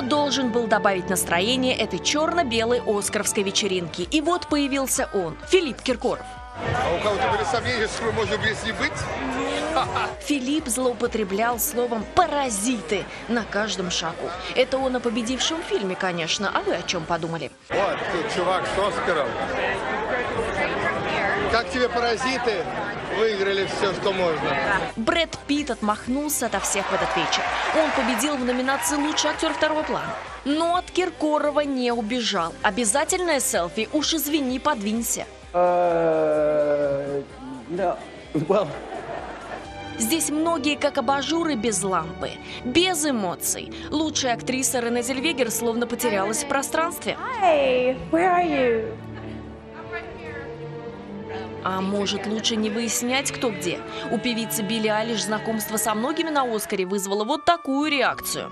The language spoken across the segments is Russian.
кто должен был добавить настроение этой черно-белой оскаровской вечеринки. И вот появился он, Филипп Киркоров. А у кого-то были сомнения, что мы можем здесь не быть? Филипп злоупотреблял словом «паразиты» на каждом шагу. Это он о победившем фильме, конечно. А вы о чем подумали? Вот, чувак с Оскаром. Как тебе паразиты? Выиграли все, что можно. Брэд Питт отмахнулся ото всех в этот вечер. Он победил в номинации «Лучший актер второго плана». Но от Киркорова не убежал. Обязательное селфи, уж извини, подвинься. Well, Здесь многие как абажуры без лампы, без эмоций. Лучшая актриса Рене Зельвегер словно потерялась в пространстве. Hey, where are you? А может, лучше не выяснять, кто где? У певицы Билли Алиш знакомство со многими на Оскаре вызвало вот такую реакцию.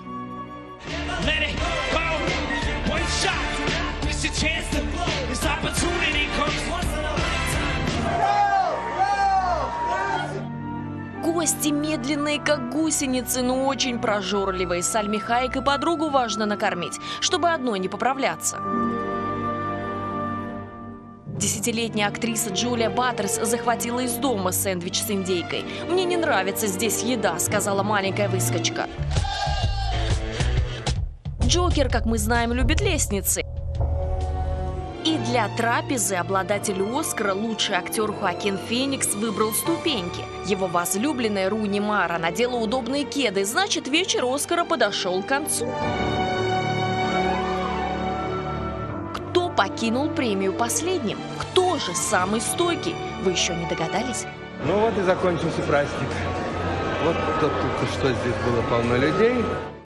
Гости медленные, как гусеницы, но очень прожорливые. Сальми Хайек и подругу важно накормить, чтобы одной не поправляться. Десятилетняя актриса Джулия Баттерс захватила из дома сэндвич с индейкой. «Мне не нравится здесь еда», — сказала маленькая выскочка. Джокер, как мы знаем, любит лестницы. И для трапезы обладатель Оскара, лучший актер Хоакин Феникс, выбрал ступеньки. Его возлюбленная Руни Мара надела удобные кеды, значит, вечер Оскара подошел к концу. Покинул премию последним? Кто же самый стойкий? Вы еще не догадались? Ну вот и закончился праздник. Вот тут что здесь было полно людей.